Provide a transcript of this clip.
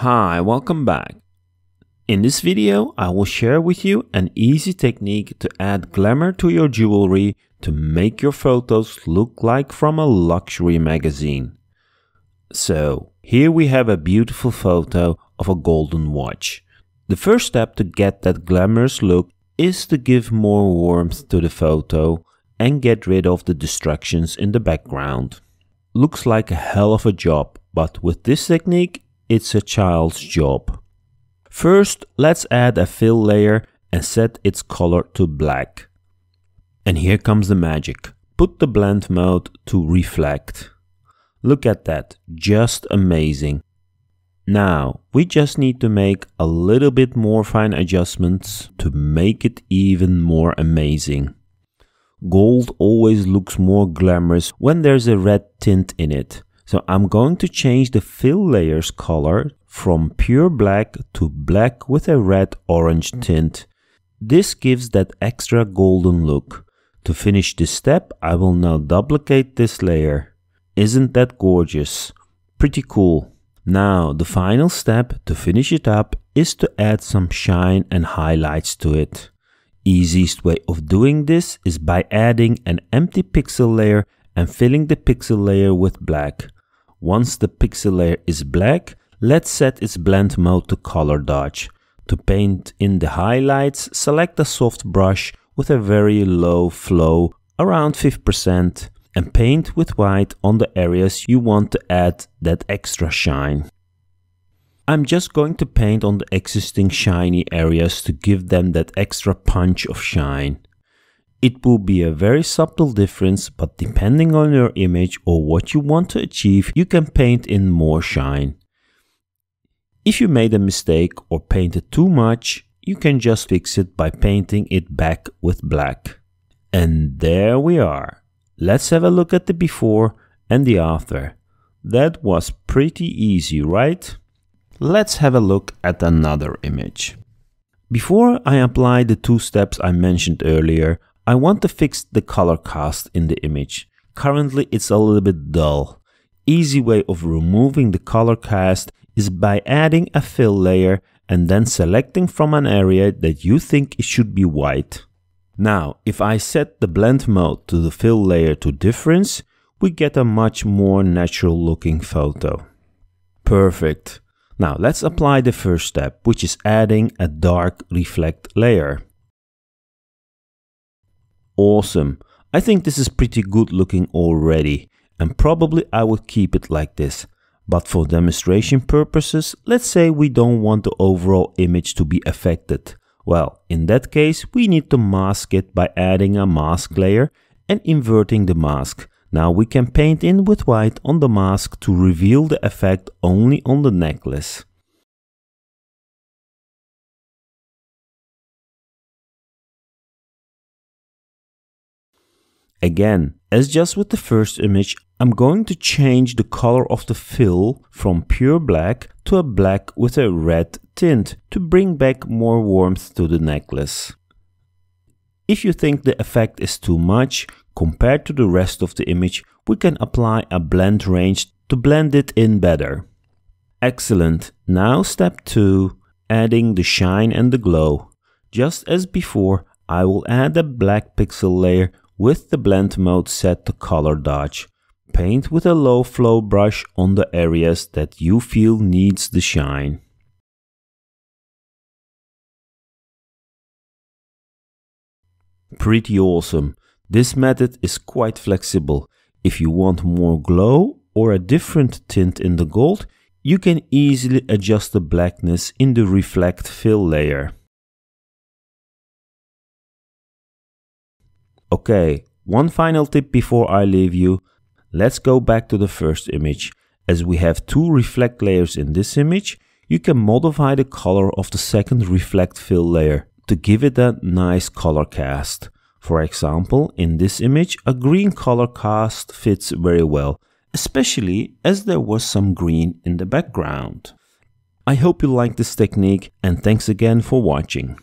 Hi, welcome back. In this video, I will share with you an easy technique to add glamour to your jewelry to make your photos look like from a luxury magazine. So, here we have a beautiful photo of a golden watch. The first step to get that glamorous look is to give more warmth to the photo and get rid of the distractions in the background. Looks like a hell of a job, but with this technique it's a child's job. First, let's add a fill layer and set its color to black. And here comes the magic. Put the blend mode to reflect. Look at that, just amazing. Now, we just need to make a little bit more fine adjustments to make it even more amazing. Gold always looks more glamorous when there's a red tint in it. So I'm going to change the fill layers color from pure black to black with a red orange tint. This gives that extra golden look. To finish this step, I will now duplicate this layer. Isn't that gorgeous? Pretty cool. Now, the final step to finish it up is to add some shine and highlights to it. Easiest way of doing this is by adding an empty pixel layer and filling the pixel layer with black. Once the pixel layer is black, let's set its blend mode to color dodge. To paint in the highlights, select a soft brush with a very low flow, around 5%, and paint with white on the areas you want to add that extra shine. I'm just going to paint on the existing shiny areas to give them that extra punch of shine. It will be a very subtle difference, but depending on your image or what you want to achieve, you can paint in more shine. If you made a mistake or painted too much, you can just fix it by painting it back with black. And there we are. Let's have a look at the before and the after. That was pretty easy, right? Let's have a look at another image. Before I apply the two steps I mentioned earlier, I want to fix the color cast in the image. Currently it's a little bit dull. Easy way of removing the color cast is by adding a fill layer and then selecting from an area that you think it should be white. Now, if I set the blend mode to the fill layer to difference, we get a much more natural looking photo. Perfect. Now let's apply the first step, which is adding a dark reflect layer. Awesome. I think this is pretty good looking already and probably I would keep it like this. But for demonstration purposes, let's say we don't want the overall image to be affected. Well, in that case, we need to mask it by adding a mask layer and inverting the mask. Now we can paint in with white on the mask to reveal the effect only on the necklace. Again, as just with the first image, I'm going to change the color of the fill from pure black to a black with a red tint to bring back more warmth to the necklace. If you think the effect is too much compared to the rest of the image, we can apply a blend range to blend it in better. Excellent. Now step 2, adding the shine and the glow. Just as before, I will add a black pixel layer with the blend mode set to color dodge, paint with a low flow brush on the areas that you feel needs the shine. Pretty awesome. This method is quite flexible. If you want more glow or a different tint in the gold, you can easily adjust the blackness in the reflect fill layer. Okay, one final tip before I leave you. Let's go back to the first image. As we have two reflect layers in this image, you can modify the color of the second reflect fill layer to give it a nice color cast. For example, in this image, a green color cast fits very well, especially as there was some green in the background. I hope you like this technique and thanks again for watching.